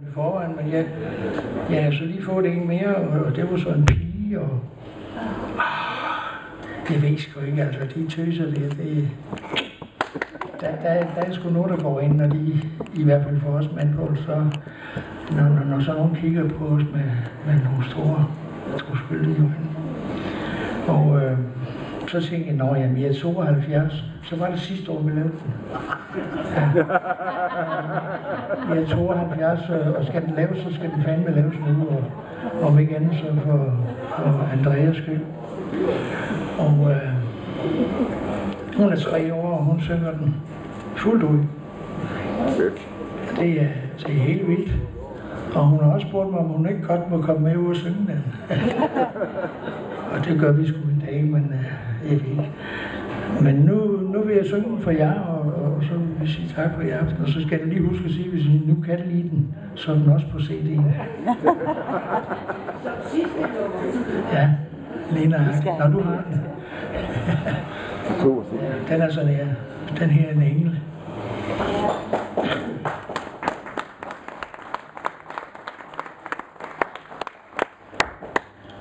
i forvejen, men jeg, jeg har så lige fået en mere, og, det var så en pige, og ah, jeg ved sgu ikke, altså de tøser det, det der, der, der er sgu noget, der går ind, når de, i hvert fald for os mandfolk, så når, når, når så nogen kigger på os med, med nogle store, store skyldige øjne så tænkte jeg, når jeg er 72, så var det sidste år, vi lavede den. Ja. Jeg er 72, og skal den laves, så skal den fandme laves nu, og om ikke andet så for, for Andreas skyld. Og øh, hun er tre år, og hun synger den fuldt ud. Det er, det er helt vildt. Og hun har også spurgt mig, om hun ikke godt må komme med ud og synge den. og det gør vi sgu en dag, men jeg ikke. Men nu, nu vil jeg synge for jer, og, og så vil vi sige tak for i aften. Og så skal jeg lige huske at sige, hvis I nu kan lide den, så er den også på CD'en. ja, Lena, når du har den. den er sådan her. Den her er en engel.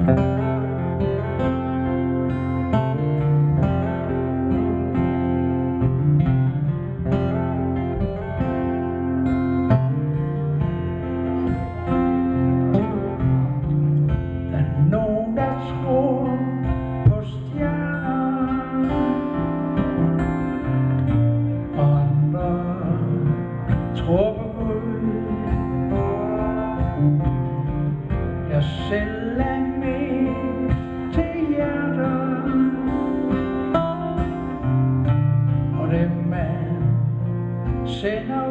Der sender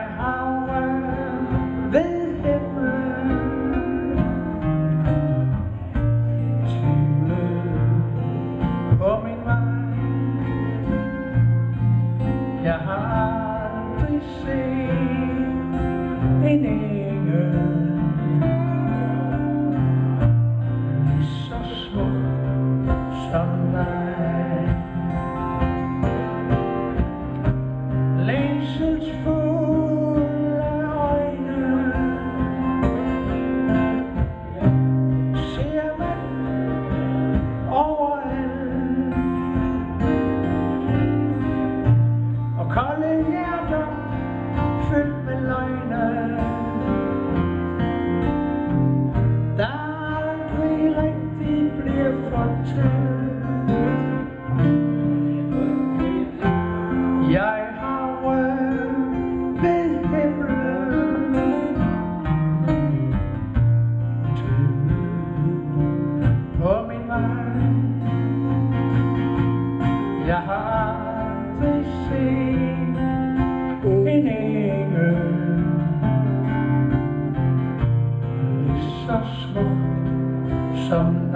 lige så smuk som